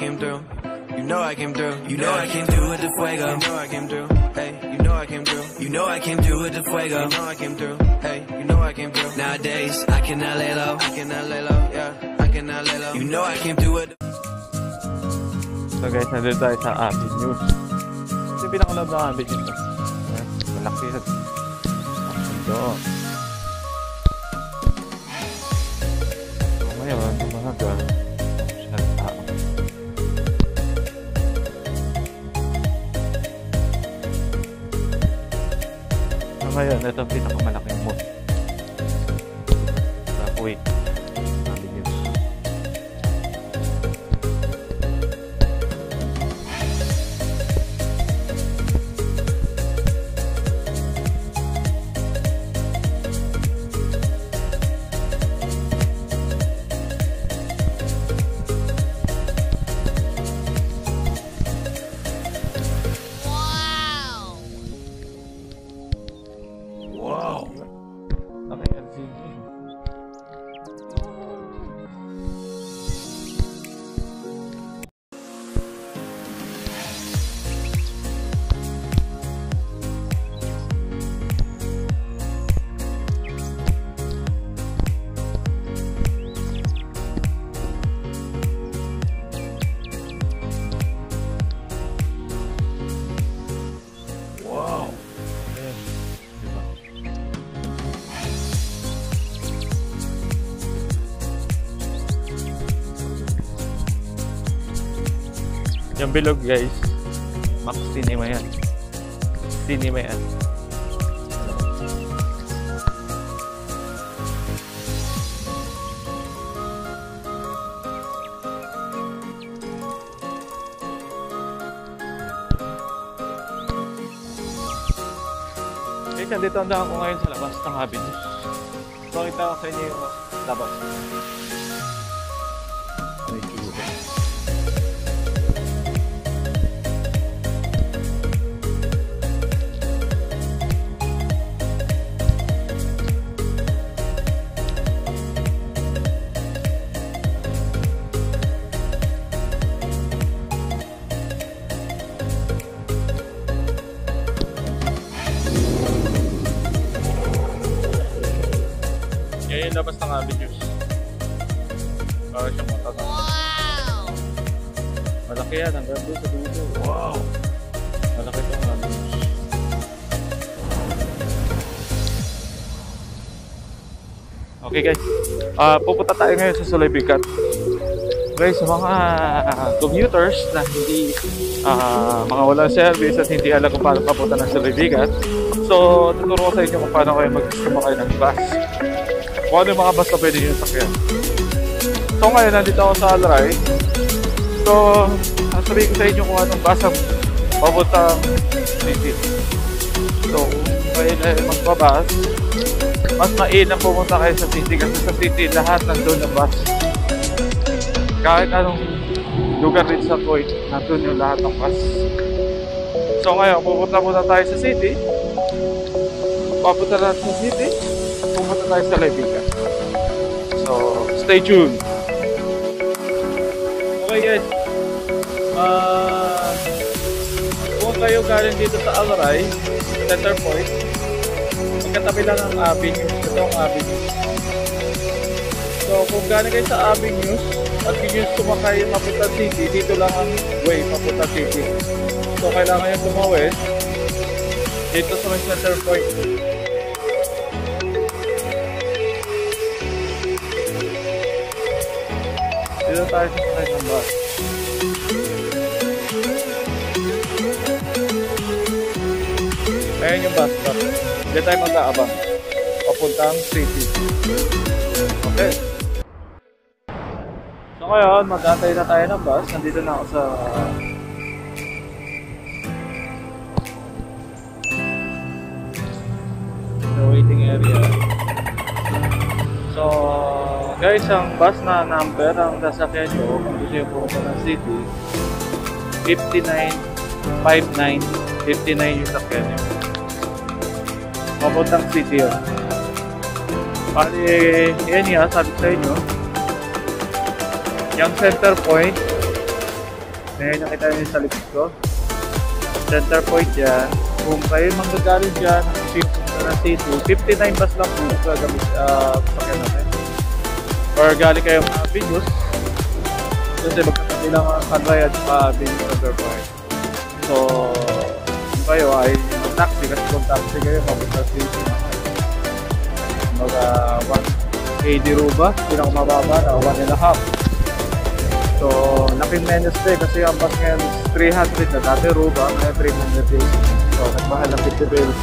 know I came through. You know I came through. You know I came through with the fuego. You know I came through. Hey, you know I came through. You know I came through with the fuego. You know I came through. Hey, you know I came through. Nowadays, I cannot lay low. I cannot lay low. Yeah, I cannot lay low. You know I came through with. So guys, nandito tayo sa Avid News. Ito yung pinakalab ng Avid News. Ayan, Malaki yun. Ito. So ngayon, umaga. Ngayon, ito ang pinakamalaking mood. Bilog guys, Max Cinema yan. Cinema yan. Guys, nandito ang daan ko ngayon sa labas ng Habitus. Pakita ko sa inyo yung labas. Okay guys, Ah pupunta tayo ngayon sa Sulaybigat. Guys, sa mga commuters na hindi ah, mga walang service at hindi alam kung paano papunta ng Sulaybigat. So, tuturo ko sa inyo kung paano kayo mag-sumakay ng bus kung ano yung mga bus na pwede nyo sakyan. So ngayon, nandito ako sa Alray. So, sasabihin ko sa inyo kung anong bus ang papuntang city. So, kung kayo na magbabas, mas mainam pumunta kayo sa city kasi sa city lahat nandun ng bus. Kahit anong lugar rin sa Kuwait, nandun yung lahat ng bus. So ngayon, pupunta muna tayo sa city. Papunta natin sa city pumunta tayo sa Levica. So, stay tuned. Okay guys. Ah, kung kayo galing dito sa Alray, center point, magkatabi lang ang Avenues. Ito ang Avenues. So, kung galing kayo sa Avenues, yung sumakay mapunta city, dito lang ang way papunta city. So, kailangan yung tumawid dito sa may center point. Dito tayo sa sakay ng bus. Ayan yung bus. Diyan tayo mag-aabang. Papuntang city. Okay. So ngayon, mag-antay na tayo ng bus. Nandito na ako sa the waiting area. So, guys, ang bus na number ang sasakyan nyo kung gusto nyo pumunta ng city, 5959 59 yung sakyan nyo. Papuntang yun. Bali, yan yan, sabi sa inyo. Yung center point, Ngayon nakita niyo sa likod ko. Center point yan. Kung kayo manggagaling dyan, shift na T2, 59 bus lang po sa gamit uh, sakyan natin. Or galing kayo mga videos. Kasi magkakati lang ang Kanway at saka Venus Center Point. So, kayo ay taxi kasi kung taxi kayo, mapunta sa T2 mga 180 ruba, pinakamababa na 1 and a half. So, laking to eh, kasi ang bus ngayon is 300 na dati ruba, ngayon 300 days. So, nagmahal ng 50 bills.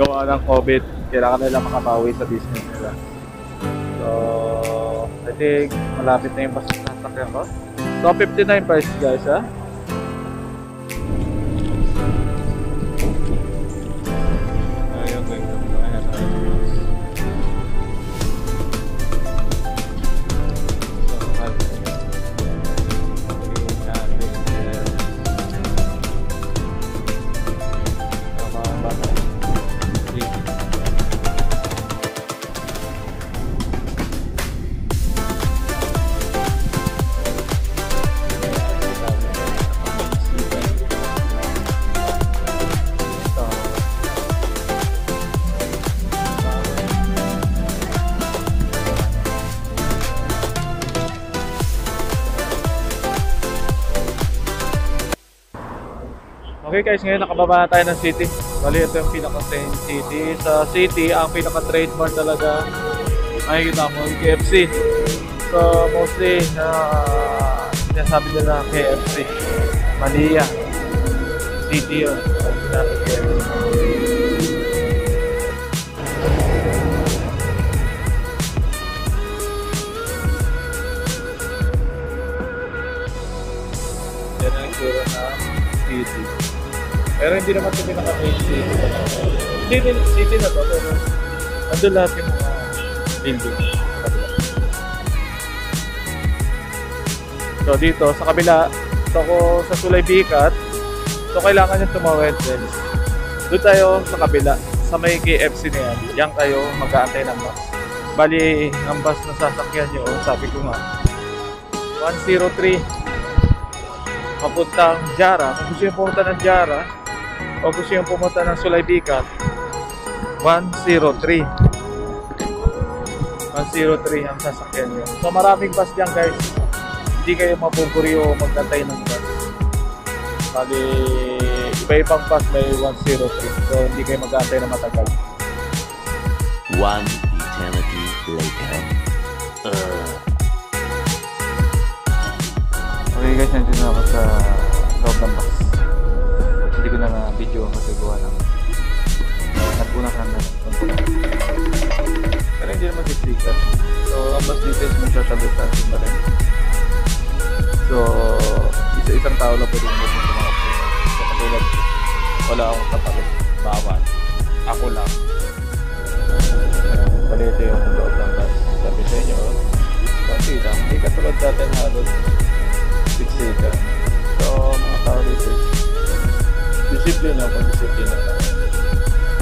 Gawa ng COVID, kailangan nila makabawi sa business nila. So, I think malapit na yung bus na sasakyan ko. So, 59 price guys ha. Okay guys, ngayon nakababa na tayo ng city. Bali, ito yung pinaka-main city. Sa city, ang pinaka-trademark talaga ay kita mo, yung KFC. So, mostly, uh, sinasabi nila KFC. Mali yan. City yun. Sinasabi KFC. Yan ang itsura ng city. Pero hindi naman ito pinaka-main city. City, city na to, pero nandun lahat yung mga building. So dito, sa kabila, so ako sa Sulay Bikat, so kailangan nyo tumawid din. Doon tayo sa kabila, sa may KFC na yan, yan kayo mag-aantay ng bus. Bali, ang bus na sasakyan nyo, sabi ko nga, 103 papuntang Jara. Kung gusto yung pumunta ng Jara o gusto yung pumunta ng Sulay Bicat, 103. 103 ang sasakyan nyo. So maraming bus dyan guys. Hindi kayo mapupuryo magkantay ng bus. Bali, iba-ibang bus may 103. So hindi kayo mag-antay na matagal. One eternity later. Uh. Okay guys, nandito na ako sa loob ng box. Ko na na-video kasi gawa ng nagpunahan na. Pero hindi naman sisikat. So, ang bus dito is may social distancing pa rin. So, isa-isang tao lang pwede mo sa mga. So, katulad wala akong katabi. Bawal. Ako lang. Bali ito yung loob ng bus. Sabi sa inyo, konti lang. Hindi katulad dati na halos siksikan. So, mga tao dito, disiplina kung disiplina na.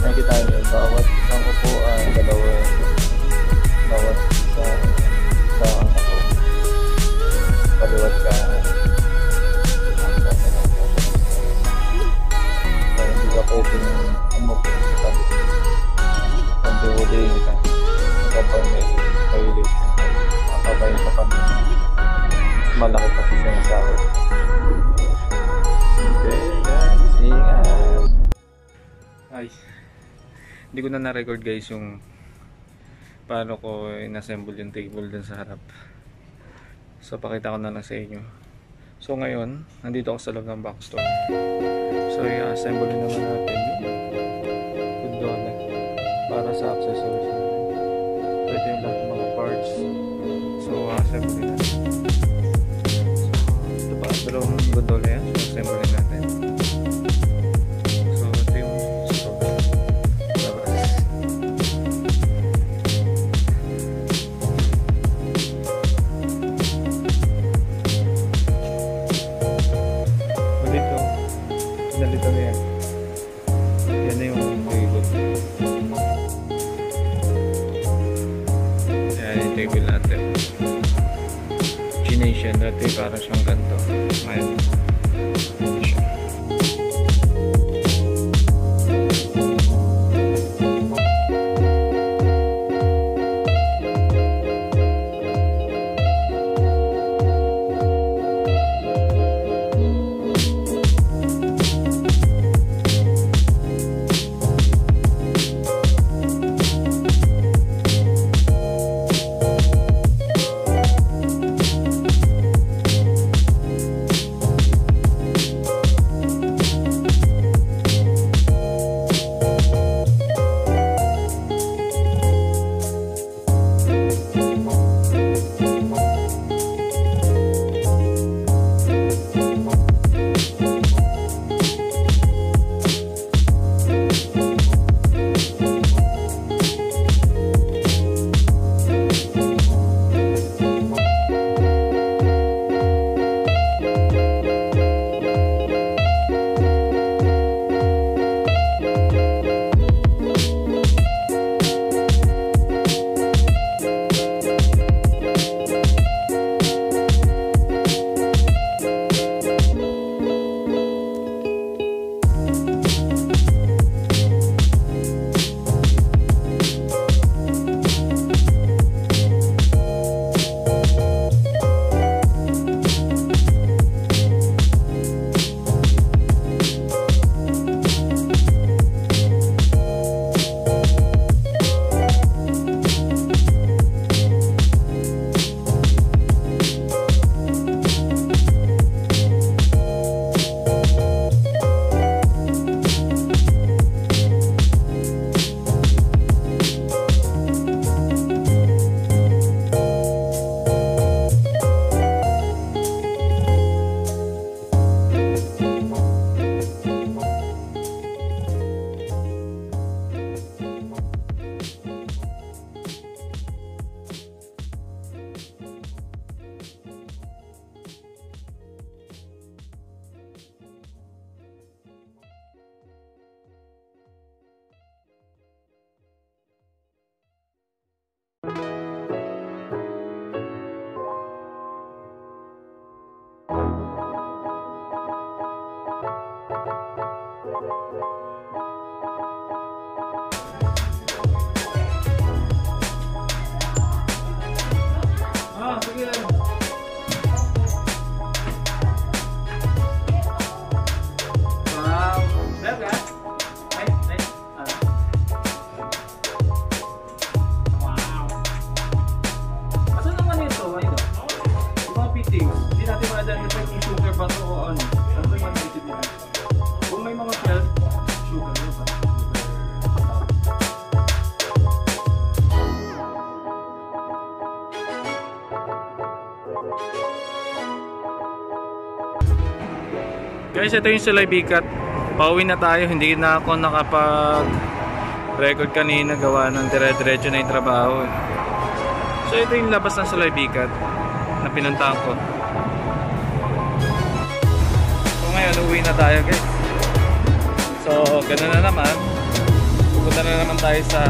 Nakikita niyo, bawat ang upuan, dalawa, bawat na-record guys yung paano ko inassemble yung table dun sa harap. So, pakita ko na lang sa inyo. So, ngayon, nandito ako sa loob ng backstore. So, i-assemble naman natin yung Guys, ito yung Sulay Bikat. Pauwi na tayo. Hindi na ako nakapag record kanina gawa ng dire-diretso na yung trabaho. eh. So ito yung labas ng Sulay Bikat na pinuntahan ko. So ngayon, uwi na tayo guys. So, ganun na naman. Pupunta na naman tayo sa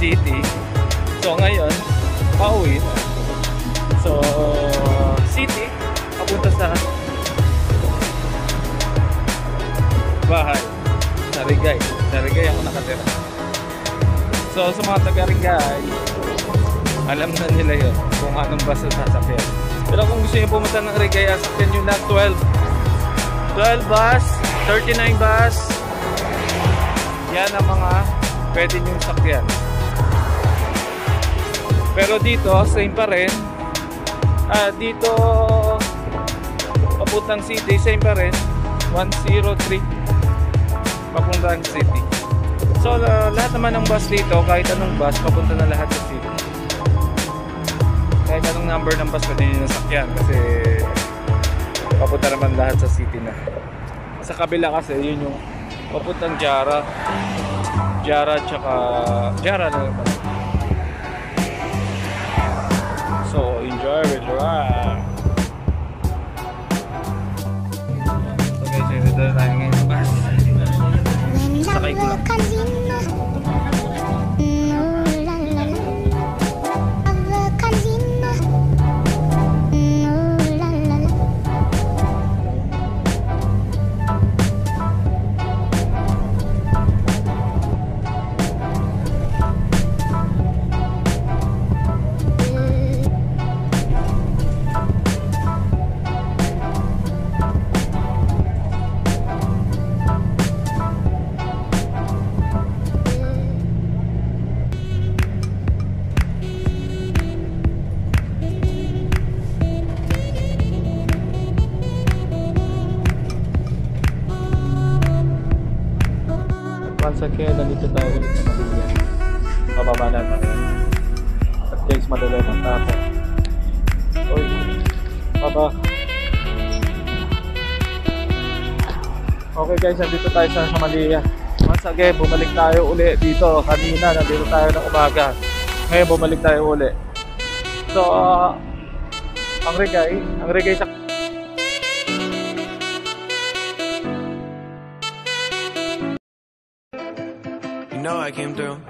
city. So ngayon, pauwi. So, city, papunta sa bahay. Sa Rigay. Sa Rigay ako nakatira. So, sa mga taga-Rigay, alam na nila yun kung anong bus ang sasakyan. Pero kung gusto nyo pumunta ng Rigay, sasakyan nyo na 12. 12 bus, 39 bus. Yan ang mga pwede nyo sakyan. Pero dito, same pa rin. Ah, dito, papuntang city, same pa rin. 103 papuntang city. So, la- lahat naman ng bus dito, kahit anong bus, papunta na lahat sa city. Kahit anong number ng bus, pwede nyo nasakyan kasi papunta naman lahat sa city na. Sa kabila kasi, yun yung papuntang Jara. Jara tsaka... Jara na naman. So, enjoy with the ride. So guys, dito na tayo sa bus. Sakay ko lang. Again, nandito tayo ulit sa Manila. Pababa na tayo. At guys, madala ng tapo. Uy, baba. Okay guys, nandito tayo sa Samalia. Once again, bumalik tayo uli dito. Kanina, nandito tayo ng umaga. Ngayon, bumalik tayo uli. So, ah, ang regay, ang regay sa You know I came through.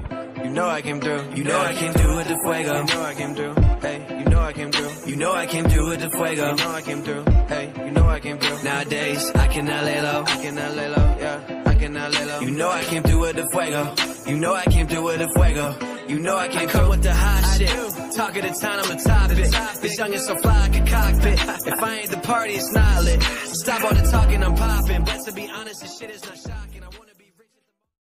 You know I came through. You know I came through with the fuego. You know I came through. Hey, you know I came through. You know I came through with the fuego. You know I came through. Hey, you know I came through. Nowadays I cannot lay low. I cannot lay low. Yeah, I cannot lay low. You know I came through with the fuego. You know I came through with the fuego. You know I came through with the hot shit. Talk of the town, I'm a top it. This young is so fly, I can cockpit. If I ain't the party, it's not lit. Stop all the talking, I'm popping. But to be honest, this shit is not shocking.